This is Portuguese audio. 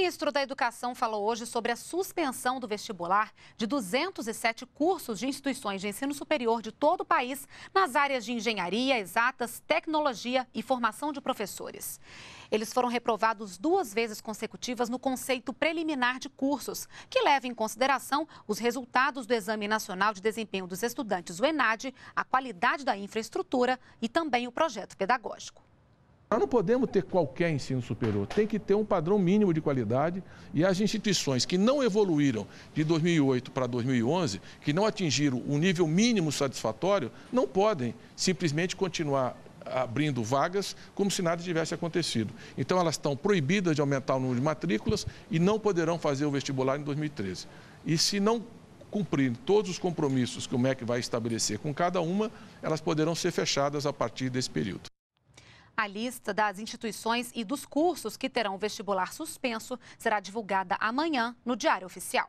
ministro da Educação falou hoje sobre a suspensão do vestibular de 207 cursos de instituições de ensino superior de todo o país nas áreas de engenharia, exatas, tecnologia e formação de professores. Eles foram reprovados duas vezes consecutivas no conceito preliminar de cursos, que leva em consideração os resultados do Exame Nacional de Desempenho dos Estudantes, o ENAD, a qualidade da infraestrutura e também o projeto pedagógico. Nós não podemos ter qualquer ensino superior, tem que ter um padrão mínimo de qualidade e as instituições que não evoluíram de 2008 para 2011, que não atingiram o nível mínimo satisfatório, não podem simplesmente continuar abrindo vagas como se nada tivesse acontecido. Então elas estão proibidas de aumentar o número de matrículas e não poderão fazer o vestibular em 2013. E se não cumprir todos os compromissos que o MEC vai estabelecer com cada uma, elas poderão ser fechadas a partir desse período. A lista das instituições e dos cursos que terão vestibular suspenso será divulgada amanhã no Diário Oficial.